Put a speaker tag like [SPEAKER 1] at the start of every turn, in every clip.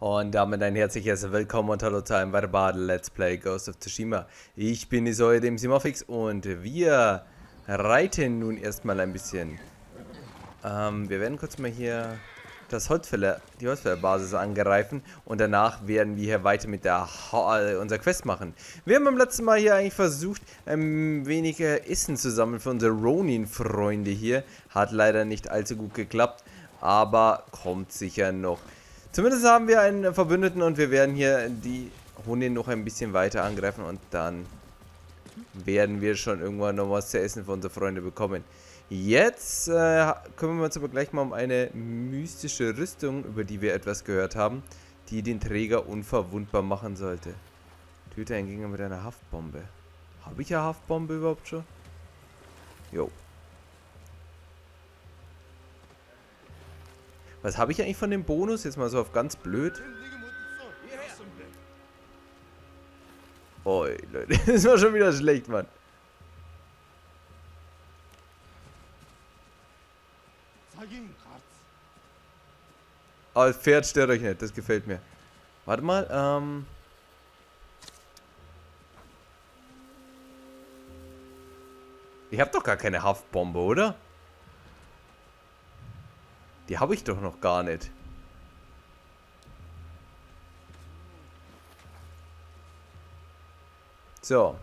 [SPEAKER 1] Und damit ein herzliches Willkommen und Hallo zu einem weiteren Let's Play Ghost of Tsushima. Ich bin Isoe, dem Simofix, und wir reiten nun erstmal ein bisschen. Ähm, wir werden kurz mal hier das Holzfäller, die Holzfällerbasis angreifen und danach werden wir hier weiter mit der ha äh, unserer Quest machen. Wir haben beim letzten Mal hier eigentlich versucht, ein wenig Essen zu sammeln für unsere Ronin-Freunde hier. Hat leider nicht allzu gut geklappt, aber kommt sicher noch. Zumindest haben wir einen Verbündeten und wir werden hier die Hunde noch ein bisschen weiter angreifen und dann werden wir schon irgendwann noch was zu essen für unsere Freunde bekommen. Jetzt äh, kümmern wir uns aber gleich mal um eine mystische Rüstung, über die wir etwas gehört haben, die den Träger unverwundbar machen sollte. Töte einen Gegner mit einer Haftbombe. Habe ich ja Haftbombe überhaupt schon? Jo. Was habe ich eigentlich von dem Bonus? Jetzt mal so auf ganz blöd. Oi, Leute. Das war schon wieder schlecht, Mann. Aber das Pferd stört euch nicht. Das gefällt mir. Warte mal, ähm... Ich habe doch gar keine Haftbombe, oder? Die habe ich doch noch gar nicht. So.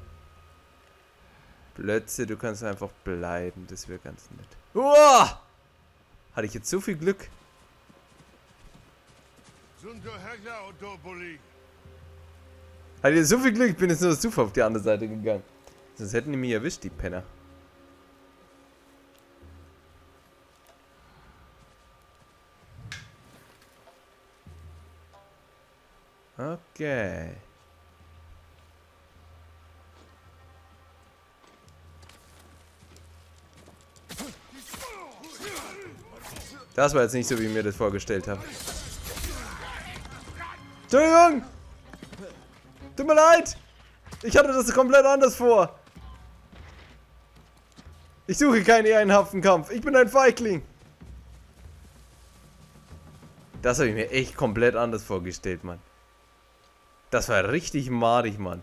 [SPEAKER 1] Plötze, du kannst einfach bleiben. Das wäre ganz nett. Uah! Hatte ich jetzt so viel Glück? Hatte ich so viel Glück? Ich bin jetzt nur Zufall auf die andere Seite gegangen. Sonst hätten die mich erwischt, die Penner. Okay. Das war jetzt nicht so, wie ich mir das vorgestellt habe. Entschuldigung! Tut mir leid! Ich hatte das komplett anders vor. Ich suche keinen ehrenhaften Kampf. Ich bin ein Feigling. Das habe ich mir echt komplett anders vorgestellt, Mann. Das war richtig madig, Mann.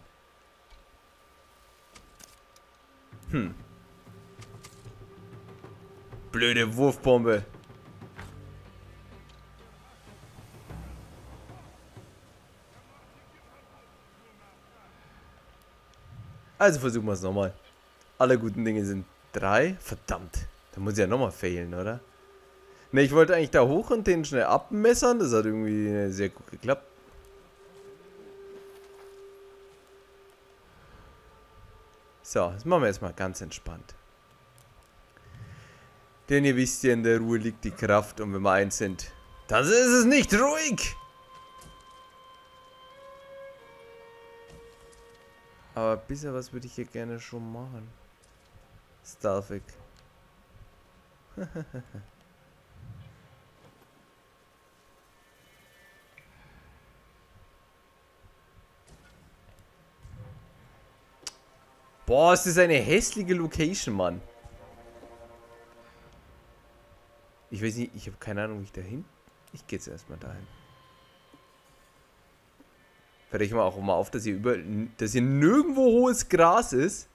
[SPEAKER 1] Hm. Blöde Wurfbombe. Also versuchen wir es nochmal. Alle guten Dinge sind drei. Verdammt. Da muss ich ja nochmal fehlen, oder? Ne, ich wollte eigentlich da hoch und den schnell abmessern. Das hat irgendwie sehr gut geklappt. So, das machen wir jetzt mal ganz entspannt. Denn ihr wisst ja, in der Ruhe liegt die Kraft und wenn wir eins sind, dann ist es nicht ruhig. Aber bisschen was würde ich hier gerne schon machen. Stealthig. Boah, ist das eine hässliche Location, Mann. Ich weiß nicht, ich habe keine Ahnung, wie ich dahin. Ich gehe jetzt erstmal dahin. Fällt euch mal auch mal auf, dass hier über, dass hier nirgendwo hohes Gras ist.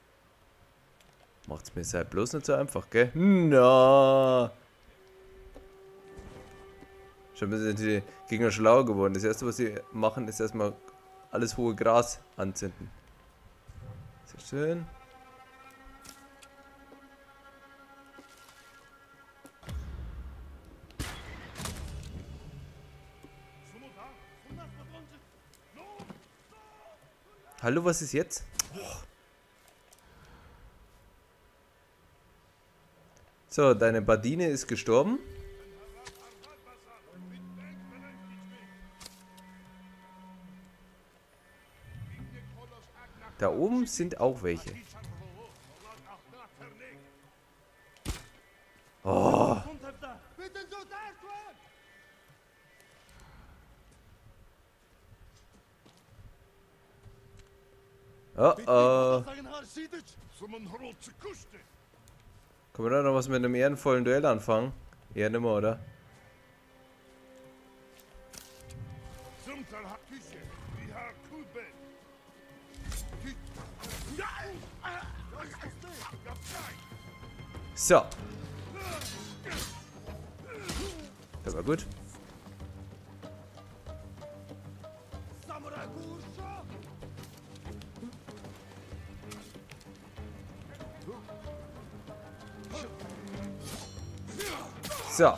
[SPEAKER 1] Macht's mir halt bloß nicht so einfach, gell? Na. Schon sind die Gegner schlau geworden. Das erste, was sie machen, ist erstmal alles hohe Gras anzünden. Schön. Hallo, was ist jetzt? Oh. So, deine Badine ist gestorben. Da oben sind auch welche. Oh. Oh oh. Können wir da noch was mit einem ehrenvollen Duell anfangen? Eher nimmer, oder? So.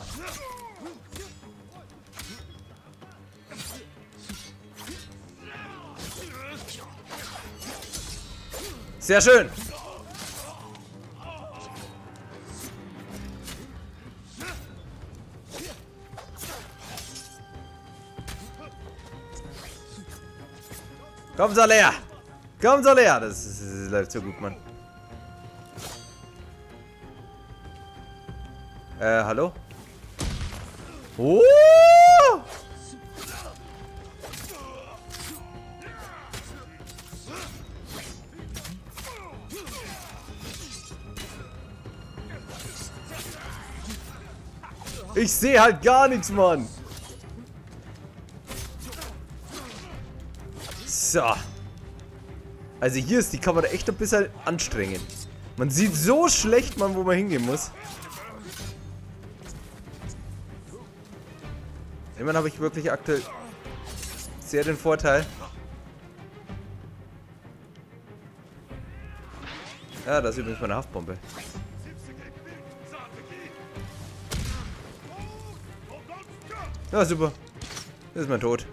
[SPEAKER 1] Sehr schön. Komm, soll er! Komm, soll er! Das, ist, das läuft so gut, Mann. Äh, hallo? Oh! Ich sehe halt gar nichts, Mann. So. Also hier ist die Kamera echt ein bisschen anstrengend. Man sieht so schlecht, Mann, wo man hingehen muss. Immerhin habe ich wirklich aktuell sehr den Vorteil. Ja, das ist übrigens meine Haftbombe. Ja, super. Das ist mein Tod.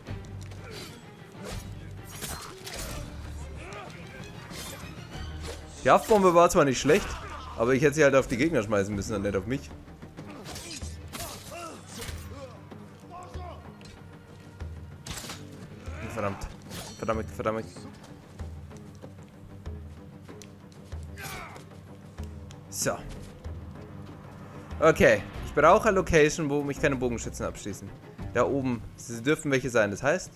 [SPEAKER 1] Die Haftbombe war zwar nicht schlecht, aber ich hätte sie halt auf die Gegner schmeißen müssen und nicht auf mich. Verdammt. Verdammt, verdammt. So. Okay. Ich brauche eine Location, wo mich keine Bogenschützen abschließen. Da oben. Sie dürfen welche sein. Das heißt...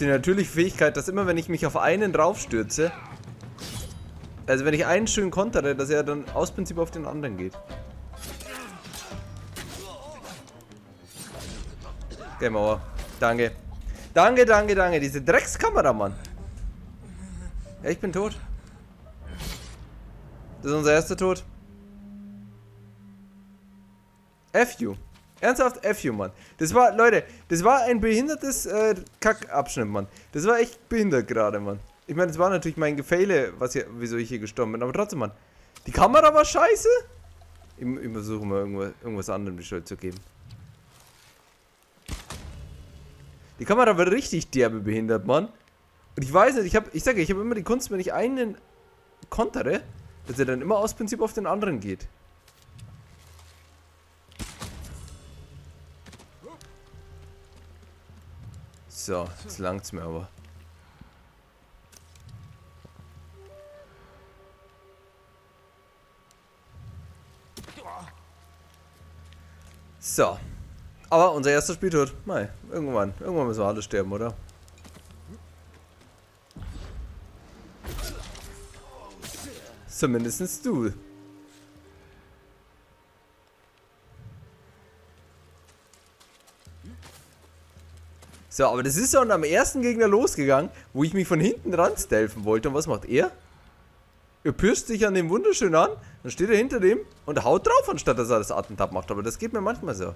[SPEAKER 1] die natürliche Fähigkeit, dass immer wenn ich mich auf einen draufstürze, also wenn ich einen schön kontere, dass er dann aus Prinzip auf den anderen geht. Game over. Danke. Danke, danke, danke. Diese Dreckskamera, Mann. Ja, ich bin tot. Das ist unser erster Tod. F you. Ernsthaft FU, Mann. Das war, Leute, das war ein behindertes äh, Kackabschnitt, Mann. Das war echt behindert gerade, Mann. Ich meine, das war natürlich mein Gefehle, was hier, wieso ich hier gestorben bin. Aber trotzdem, Mann. Die Kamera war scheiße. Ich, ich versuche mal irgendwas, irgendwas anderem die Schuld zu geben. Die Kamera war richtig derbe behindert, Mann. Und ich weiß nicht, ich ich sage, ich habe immer die Kunst, wenn ich einen kontere, dass er dann immer aus Prinzip auf den anderen geht. So, jetzt langt's mir aber. So. Aber unser erster Spieltod. Mei, irgendwann. Irgendwann müssen wir alle sterben, oder? Zumindest du. So, aber das ist schon am ersten Gegner losgegangen, wo ich mich von hinten ran stelfen wollte. Und was macht er? Er pirscht sich an dem wunderschön an, dann steht er hinter dem und haut drauf, anstatt dass er das Attentat macht. Aber das geht mir manchmal so.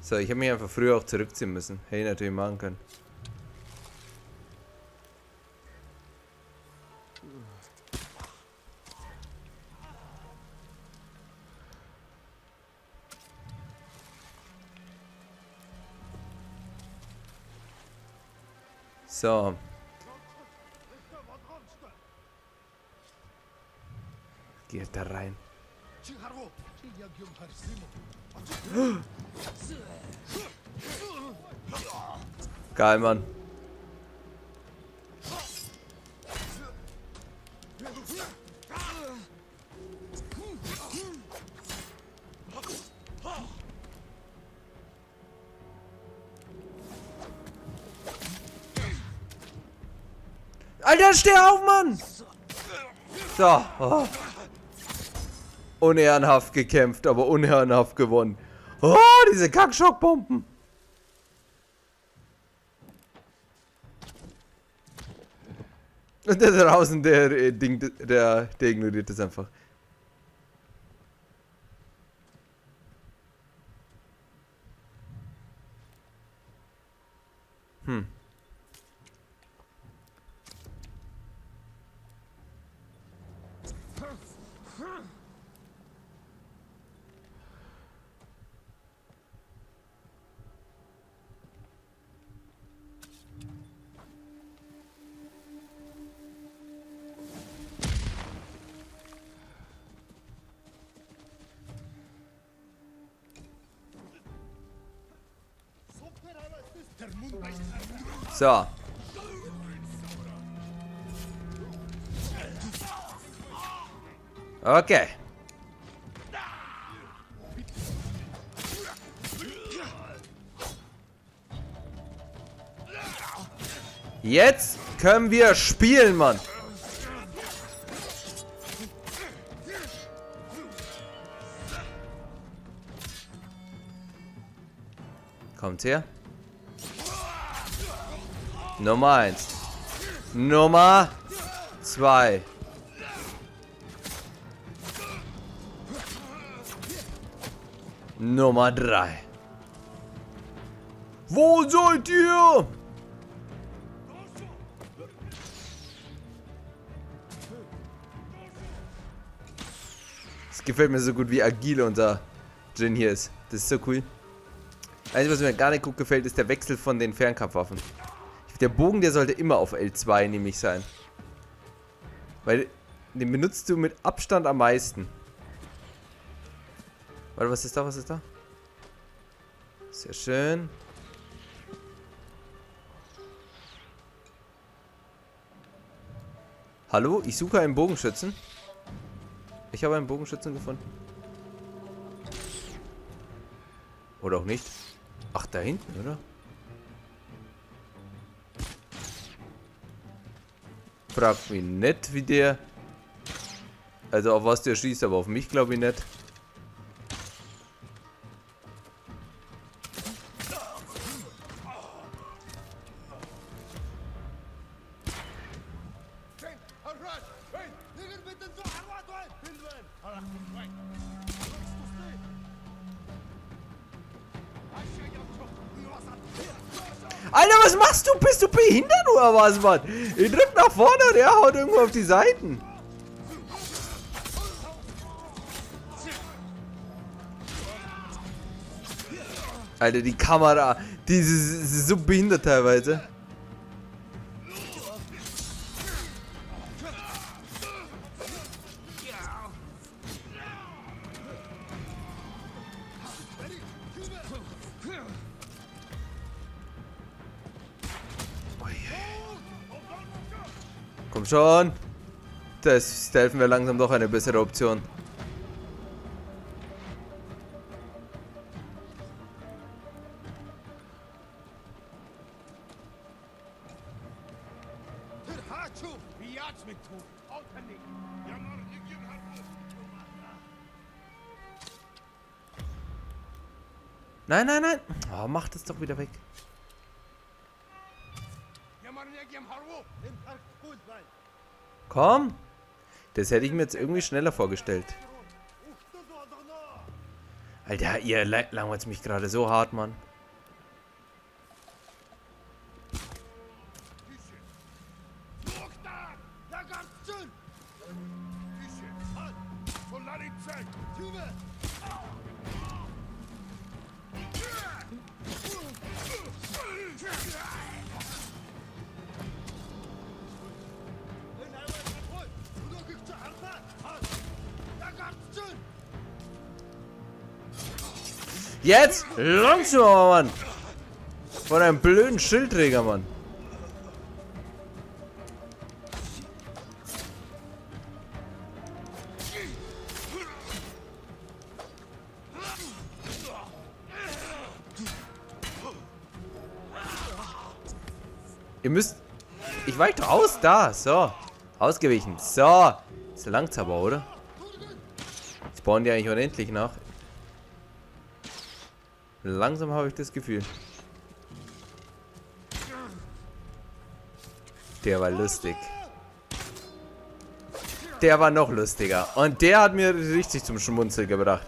[SPEAKER 1] So, ich habe mich einfach früher auch zurückziehen müssen. Hätte ich natürlich machen können. So. Geht da rein. Geil, Mann. Alter, steh auf, Mann! So. Oh. Unehrenhaft gekämpft, aber unehrenhaft gewonnen. Oh, diese Kackschockbomben. Und der draußen, der, äh, Ding, der, der ignoriert das einfach. So. Okay. Jetzt können wir spielen, Mann. Kommt her. Nummer 1. Nummer 2. Nummer 3. Wo seid ihr? Es gefällt mir so gut, wie agil unser Jin hier ist. Das ist so cool. Einzige, was mir gar nicht gut gefällt, ist der Wechsel von den Fernkampfwaffen. Der Bogen, der sollte immer auf L2 nämlich sein. Weil den benutzt du mit Abstand am meisten. Warte, was ist da? Was ist da? Sehr schön. Hallo? Ich suche einen Bogenschützen. Ich habe einen Bogenschützen gefunden. Oder auch nicht. Ach, da hinten, oder? Frag mich nicht, wie der... Also auf was der schießt, aber auf mich glaube ich nicht. Oder was, Mann? Ich drück nach vorne und er haut irgendwo auf die Seiten. Alter, die Kamera, die ist so behindert teilweise. Komm schon. Das Stealthen wäre langsam doch eine bessere Option. Nein, nein, nein. Oh, mach das doch wieder weg. Komm. Das hätte ich mir jetzt irgendwie schneller vorgestellt. Alter, ihr langweilt mich gerade so hart, Mann. Jetzt! Langsamer, Mann! Von einem blöden Schildträger, Mann. Ihr müsst... Ich weich raus, da. So. Ausgewichen. So. Ist ja langsamer, oder? Spawnen die eigentlich unendlich nach? Langsam habe ich das Gefühl. Der war lustig. Der war noch lustiger. Und der hat mir richtig zum Schmunzeln gebracht.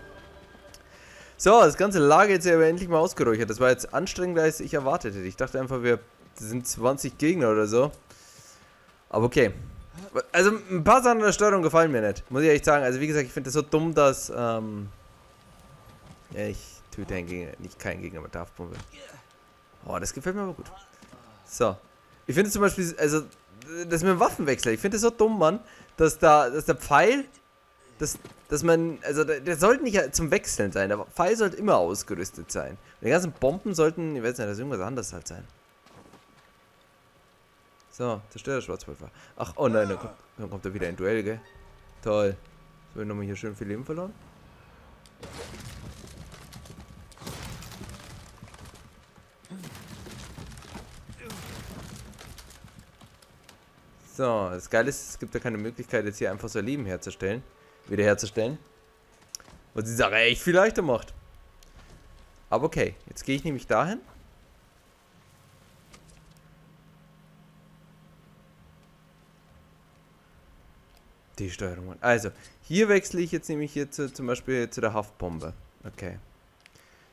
[SPEAKER 1] So, das ganze Lager jetzt aber endlich mal ausgeräuchert. Das war jetzt anstrengender, als ich erwartet hätte. Ich dachte einfach, wir sind 20 Gegner oder so. Aber okay. Also ein paar Sachen an der Steuerung gefallen mir nicht. Muss ich echt sagen. Also wie gesagt, ich finde das so dumm, dass... Ähm, ich töte einen Gegner, nicht keinen Gegner mit Dampfbombe. Oh, das gefällt mir aber gut. So. Ich finde zum Beispiel, also, das mit dem Waffenwechsel, ich finde das so dumm, Mann, dass da, dass der Pfeil, dass, dass man, also der, der sollte nicht zum Wechseln sein, der Pfeil sollte immer ausgerüstet sein. Und die ganzen Bomben sollten, ich weiß nicht, das irgendwas anderes halt sein. So, zerstört der Schwarzpulver. Ach, oh nein, dann kommt, dann kommt er wieder in Duell, gell? Toll. So, wir nochmal hier schön viel Leben verloren. So, das Geile ist, es gibt ja keine Möglichkeit, jetzt hier einfach so Leben herzustellen. Wiederherzustellen. Was die Sache echt viel leichter macht. Aber okay, jetzt gehe ich nämlich dahin. Die Steuerung. Also, hier wechsle ich jetzt nämlich hier zu, zum Beispiel zu der Haftbombe. Okay.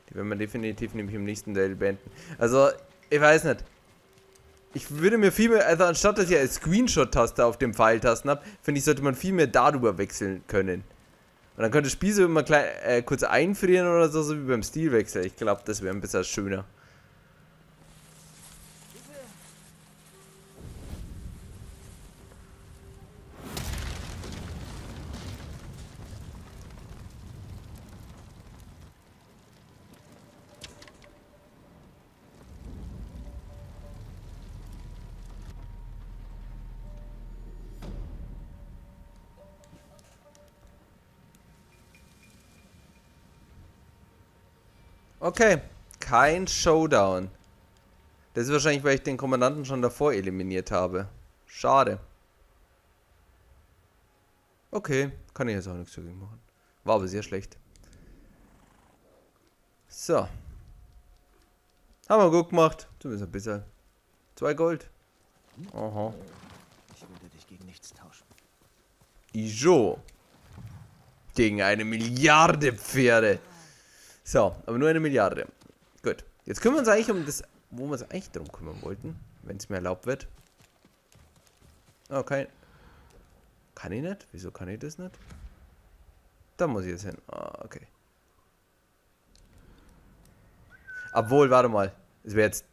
[SPEAKER 1] Die werden wir definitiv nämlich im nächsten Duell beenden. Also, ich weiß nicht. Ich würde mir viel mehr, also anstatt dass ich eine Screenshot-Taste auf dem Pfeiltasten habe, finde ich, sollte man viel mehr darüber wechseln können. Und dann könnte das Spiel so immer klein, äh, kurz einfrieren oder so, so wie beim Stilwechsel. Ich glaube, das wäre ein bisschen schöner. Okay, kein Showdown. Das ist wahrscheinlich, weil ich den Kommandanten schon davor eliminiert habe. Schade. Okay, kann ich jetzt auch nichts dagegen machen. War aber sehr schlecht. So. Haben wir gut gemacht. Zumindest ein bisschen. Zwei Gold. Aha. Ich würde dich gegen nichts tauschen. Ijo. Gegen eine Milliarde Pferde. So, aber nur eine Milliarde. Gut. Jetzt kümmern wir uns eigentlich um das, wo wir uns eigentlich darum kümmern wollten, wenn es mir erlaubt wird. Okay. Kann ich nicht? Wieso kann ich das nicht? Da muss ich jetzt hin. Ah, okay. Obwohl, warte mal. Es wäre jetzt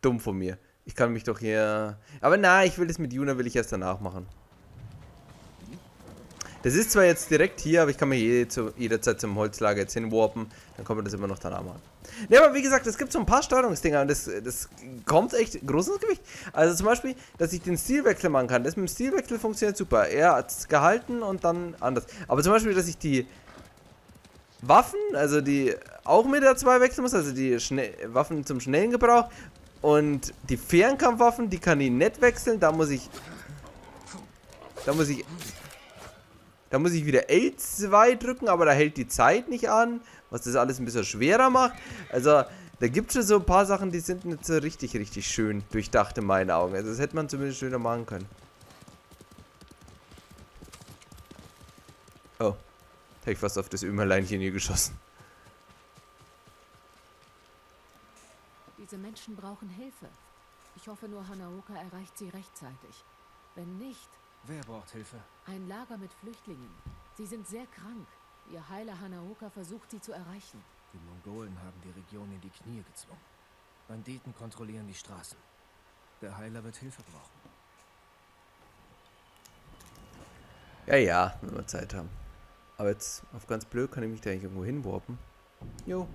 [SPEAKER 1] dumm von mir. Ich kann mich doch hier... Aber nein, ich will das mit Juna, will ich erst danach machen. Das ist zwar jetzt direkt hier, aber ich kann mir jede, zu, jederzeit zum Holzlager jetzt hinwarpen. Dann kommt man das immer noch danach machen. Ne, aber wie gesagt, es gibt so ein paar Steuerungsdinger und das, das kommt echt groß ins Gewicht. Also zum Beispiel, dass ich den Stilwechsel machen kann. Das mit dem Stilwechsel funktioniert super. Er hat es gehalten und dann anders. Aber zum Beispiel, dass ich die Waffen, also die auch mit der 2 wechseln muss, also die Schnell Waffen zum schnellen Gebrauch und die Fernkampfwaffen, die kann ich nicht wechseln. Da muss ich da muss ich da muss ich wieder L2 drücken, aber da hält die Zeit nicht an, was das alles ein bisschen schwerer macht. Also, da gibt es schon so ein paar Sachen, die sind nicht so richtig, richtig schön durchdacht in meinen Augen. Also, das hätte man zumindest schöner machen können. Oh. Hätte ich fast auf das Ömerleinchen hier geschossen.
[SPEAKER 2] Diese Menschen brauchen Hilfe. Ich hoffe nur, Hanaoka erreicht sie rechtzeitig. Wenn nicht,
[SPEAKER 3] Wer braucht Hilfe?
[SPEAKER 2] Ein Lager mit Flüchtlingen. Sie sind sehr krank. Ihr Heiler Hanaoka versucht, sie zu erreichen.
[SPEAKER 3] Die Mongolen haben die Region in die Knie gezwungen. Banditen kontrollieren die Straßen. Der Heiler wird Hilfe brauchen.
[SPEAKER 1] Ja, ja, wenn wir Zeit haben. Aber jetzt auf ganz blöd kann ich mich da eigentlich irgendwo hinwarpen. Jo.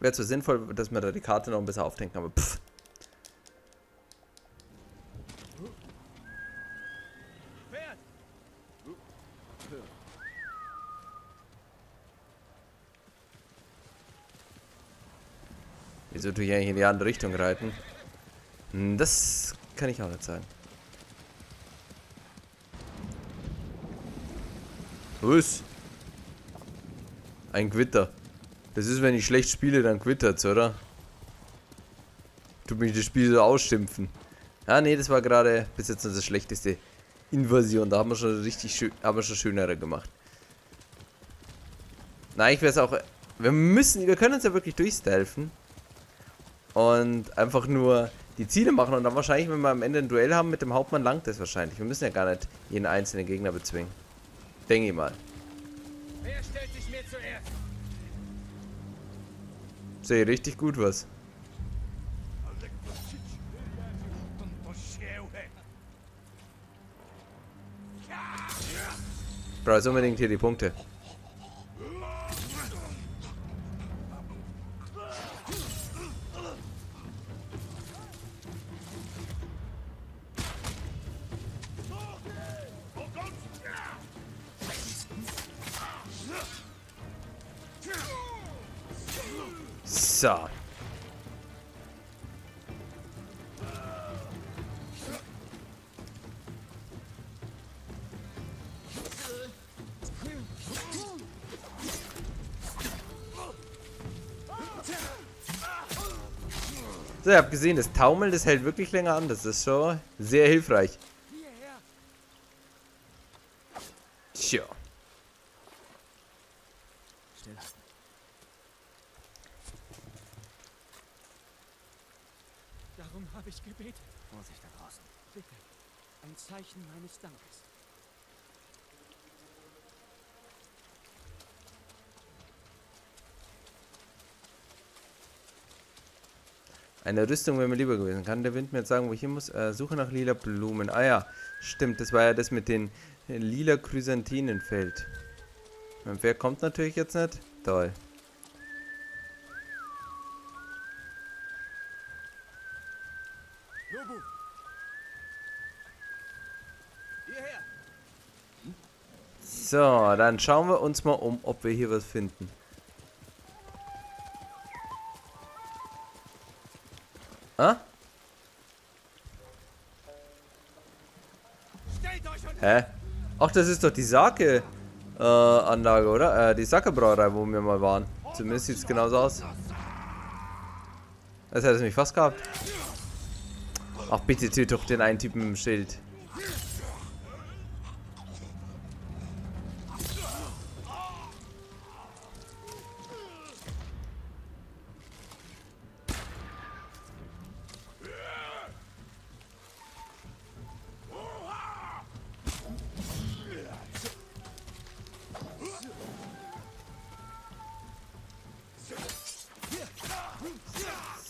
[SPEAKER 1] Wäre zwar sinnvoll, dass wir da die Karte noch ein bisschen aufdenken, aber pff. Wieso tue ich eigentlich in die andere Richtung reiten? Hm, Das kann ich auch nicht sagen. Was? Ein Gewitter. Das ist, wenn ich schlecht spiele, dann quittert's, oder? Tut mich das Spiel so ausschimpfen. Ja, nee, das war gerade bis jetzt unsere schlechteste Invasion. Da haben wir schon richtig schön, haben wir schon schönere gemacht. Nein, ich wäre es auch. Wir müssen, wir können uns ja wirklich durchstelfen. Und einfach nur die Ziele machen und dann wahrscheinlich, wenn wir am Ende ein Duell haben mit dem Hauptmann, langt das wahrscheinlich. Wir müssen ja gar nicht jeden einzelnen Gegner bezwingen. Denke ich mal.
[SPEAKER 3] Wer stellt sich mir zuerst?
[SPEAKER 1] Sehe richtig gut was. Brauchst unbedingt hier die Punkte. So, ihr habt gesehen, das Taumeln, das hält wirklich länger an. Das ist schon sehr hilfreich. Tja.
[SPEAKER 3] Still.
[SPEAKER 4] Darum habe ich gebetet.
[SPEAKER 3] Vorsicht da draußen.
[SPEAKER 4] Bitte. Ein Zeichen meines Dankes.
[SPEAKER 1] Eine Rüstung wäre mir lieber gewesen. Kann der Wind mir jetzt sagen, wo ich hin muss? Äh, Suche nach lila Blumen. Ah ja, stimmt. Das war ja das mit den lila Chrysanthemenfeld. Und wer kommt natürlich jetzt nicht? Toll. So, dann schauen wir uns mal um, ob wir hier was finden.
[SPEAKER 3] Und
[SPEAKER 1] Hä? Ach, das ist doch die Sake äh, oder? Äh, die Sake Brauerei, wo wir mal waren. Zumindest sieht es genauso aus. Als hätte es mich fast gehabt. Ach, bitte töte doch den einen Typen im Schild.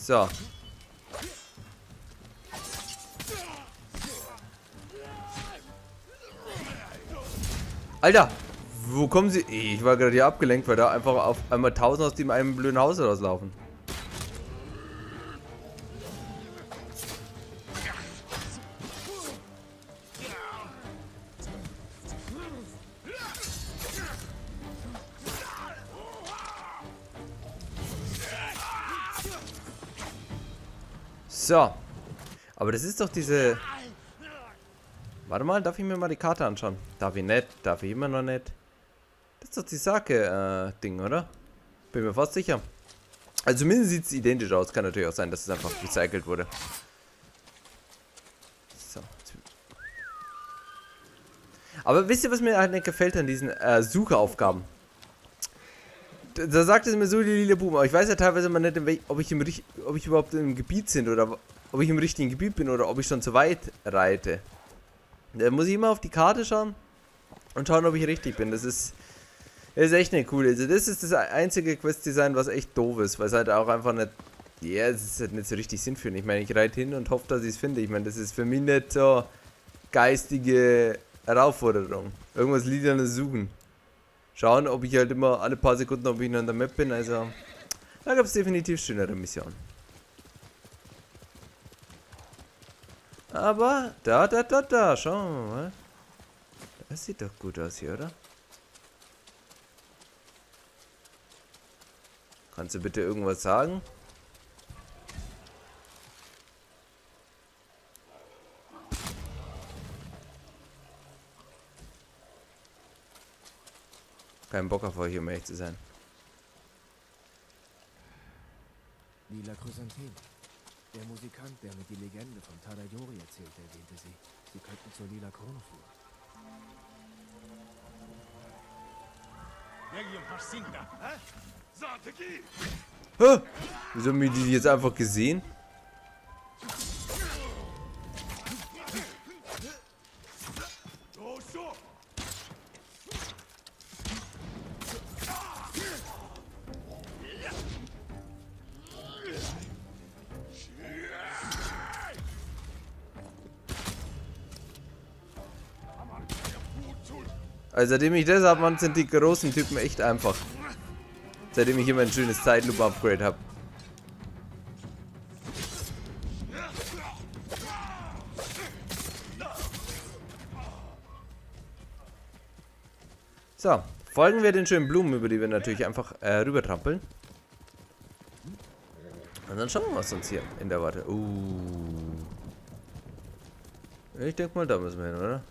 [SPEAKER 1] So. Alter, wo kommen sie? Ich war gerade hier abgelenkt, weil da einfach auf einmal tausend aus dem einen blöden Haus rauslaufen. So. Aber das ist doch diese... Warte mal, darf ich mir mal die Karte anschauen? Darf ich nicht? Darf ich immer noch nicht? Das ist doch die Sake-Ding, oder? Bin mir fast sicher. Also zumindest sieht es identisch aus. Kann natürlich auch sein, dass es einfach recycelt wurde. So. Aber wisst ihr, was mir halt nicht gefällt an diesen äh, Suchaufgaben? Da- sagt es mir so die lila Boom, aber ich weiß ja teilweise immer nicht, ob, ich im, ob ich überhaupt im Gebiet bin oder ob ich im richtigen Gebiet bin oder ob ich schon zu weit reite. Da muss ich immer auf die Karte schauen und schauen, ob ich richtig bin. Das ist, das ist echt nicht cool. Also das ist das einzige Quest-Design, was echt doof ist, weil es halt auch einfach nicht, ja, es ist halt nicht so richtig sinnführend. Ich meine, ich reite hin und hoffe, dass ich es finde. Ich meine, das ist für mich nicht so geistige Herausforderung. Irgendwas Liedernes suchen. Schauen, ob ich halt immer alle paar Sekunden, ob ich in der Map bin. Also, Da gab es definitiv schönere Missionen. Aber, da, da, da, da, schauen wir mal. Das sieht doch gut aus hier, oder? Kannst du bitte irgendwas sagen? Keinen Bock auf euch, um ehrlich zu sein.
[SPEAKER 3] Lila Chrysantheme. Der Musikant, der mir die Legende von Tadayori erzählte, erwähnte sie. Sie könnten zur Lila Krone führen.
[SPEAKER 1] Hä? Wieso haben wir die jetzt einfach gesehen? Also seitdem ich das habe, sind die großen Typen echt einfach. Seitdem ich immer ein schönes Zeitloop-Upgrade habe. So, folgen wir den schönen Blumen, über die wir natürlich einfach äh, rüber trampeln. Und dann schauen wir, was uns hier in der Warte. Uh. Ich denke mal, da müssen wir hin, oder?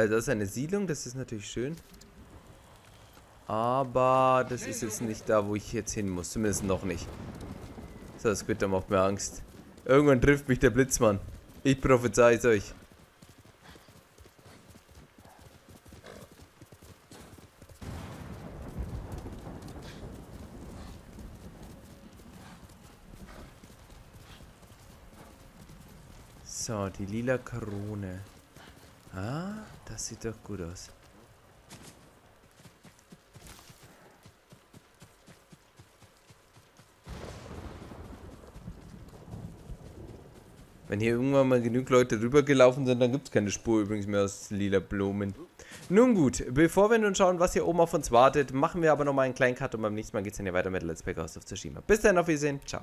[SPEAKER 1] Also das ist eine Siedlung, das ist natürlich schön. Aber das ist jetzt nicht da, wo ich jetzt hin muss. Zumindest noch nicht. So, das Gewitter macht mir Angst. Irgendwann trifft mich der Blitzmann. Ich prophezei es euch. So, die lila Krone. Ah, das sieht doch gut aus. Wenn hier irgendwann mal genug Leute rübergelaufen sind, dann gibt es keine Spur übrigens mehr aus lila Blumen. Nun gut, bevor wir nun schauen, was hier oben auf uns wartet, machen wir aber nochmal einen kleinen Cut und beim nächsten Mal geht es dann hier weiter mit Let's Play Ghost of Tsushima. Bis dann, auf Wiedersehen, ciao.